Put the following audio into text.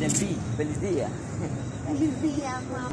بلديه بلدية. بلدية ماما